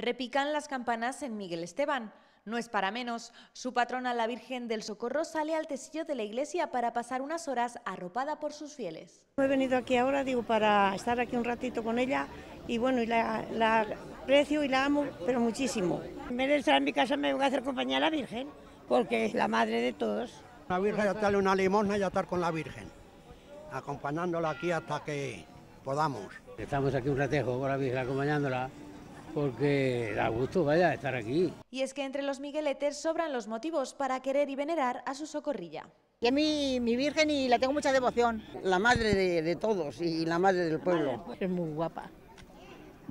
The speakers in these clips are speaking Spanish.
Repican las campanas en Miguel Esteban. No es para menos. Su patrona, la Virgen del Socorro, sale al tesillo de la iglesia para pasar unas horas arropada por sus fieles. He venido aquí ahora, digo, para estar aquí un ratito con ella y bueno, y la, la aprecio y la amo, pero muchísimo. En vez de estar en mi casa me voy a hacer compañía a la Virgen, porque es la madre de todos. La Virgen, ya darle una limosna y ya estar con la Virgen, acompañándola aquí hasta que podamos. Estamos aquí un ratejo con la Virgen acompañándola porque da gusto, vaya, estar aquí. Y es que entre los migueletes sobran los motivos para querer y venerar a su socorrilla. Y a mí, mi Virgen, y la tengo mucha devoción. La madre de, de todos y la madre del pueblo. Es muy guapa.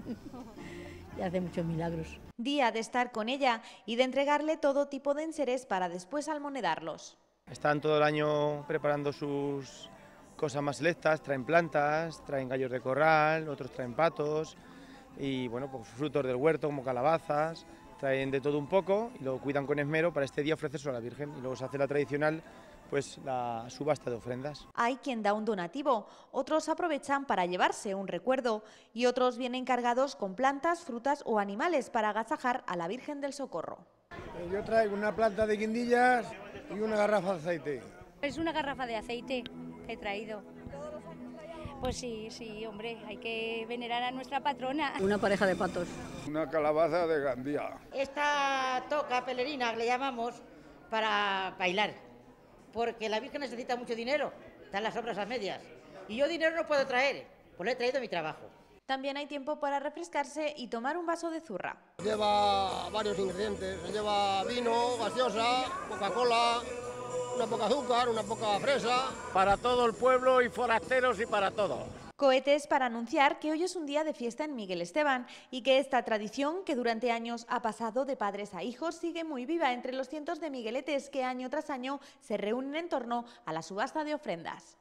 y hace muchos milagros. Día de estar con ella y de entregarle todo tipo de enseres para después almonedarlos. Están todo el año preparando sus cosas más selectas, traen plantas, traen gallos de corral, otros traen patos y bueno, pues frutos del huerto como calabazas, traen de todo un poco y lo cuidan con esmero para este día ofrecerse a la Virgen y luego se hace la tradicional pues la subasta de ofrendas. Hay quien da un donativo, otros aprovechan para llevarse un recuerdo y otros vienen cargados con plantas, frutas o animales para agasajar a la Virgen del Socorro. Yo traigo una planta de guindillas y una garrafa de aceite. Es una garrafa de aceite que he traído. Pues sí, sí, hombre, hay que venerar a nuestra patrona. Una pareja de patos. Una calabaza de Gandía. Esta toca pelerina, le llamamos, para bailar, porque la Virgen necesita mucho dinero, están las obras a medias, y yo dinero no puedo traer, pues le he traído mi trabajo. También hay tiempo para refrescarse y tomar un vaso de zurra. Lleva varios ingredientes, lleva vino, gaseosa, Coca-Cola, una poca azúcar, una poca fresa. Para todo el pueblo y forasteros y para todos. Cohetes para anunciar que hoy es un día de fiesta en Miguel Esteban y que esta tradición, que durante años ha pasado de padres a hijos, sigue muy viva entre los cientos de migueletes que año tras año se reúnen en torno a la subasta de ofrendas.